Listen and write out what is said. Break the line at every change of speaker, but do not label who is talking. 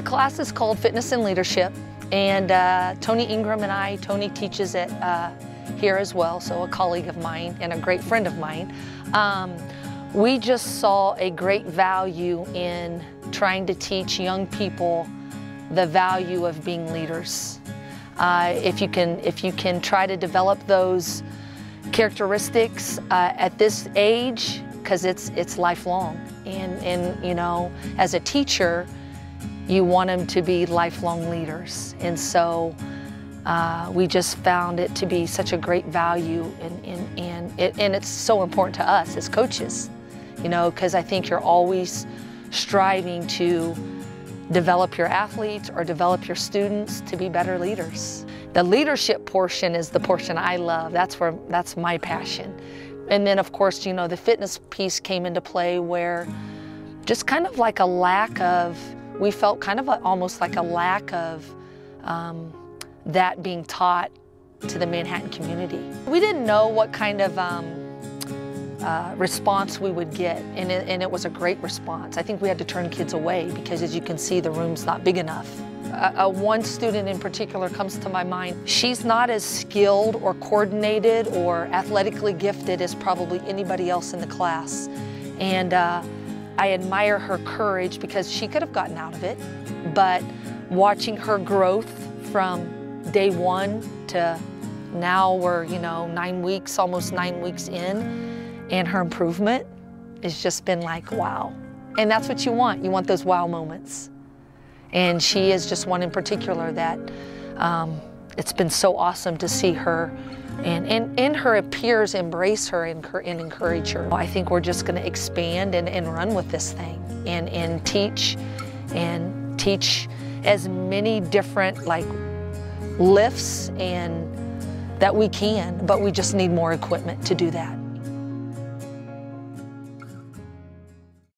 The class is called Fitness and Leadership, and uh, Tony Ingram and I, Tony teaches it uh, here as well, so a colleague of mine and a great friend of mine. Um, we just saw a great value in trying to teach young people the value of being leaders. Uh, if you can, if you can try to develop those characteristics uh, at this age, because it's it's lifelong, and and you know, as a teacher, you want them to be lifelong leaders, and so. Uh, we just found it to be such a great value and, and, and, it, and it's so important to us as coaches you know, because I think you're always striving to develop your athletes or develop your students to be better leaders. The leadership portion is the portion I love. That's where that's my passion. And then of course, you know, the fitness piece came into play where just kind of like a lack of, we felt kind of a, almost like a lack of um, that being taught to the Manhattan community. We didn't know what kind of um, uh, response we would get, and it, and it, was a great response. I think we had to turn kids away because, as you can see, the room's not big enough. Uh, one student in particular comes to my mind. She's not as skilled or coordinated or athletically gifted as probably anybody else in the class. And uh, I admire her courage because she could have gotten out of it, but watching her growth from day one to now we're, you know, nine weeks, almost nine weeks in, and her improvement has just been like, wow. And that's what you want. You want those wow moments. And she is just one in particular that um, it's been so awesome to see her and, and, and her peers embrace her and, and encourage her. I think we're just going to expand and, and run with this thing and, and teach and teach as many different like lifts and that we can, but we just need more equipment to do that.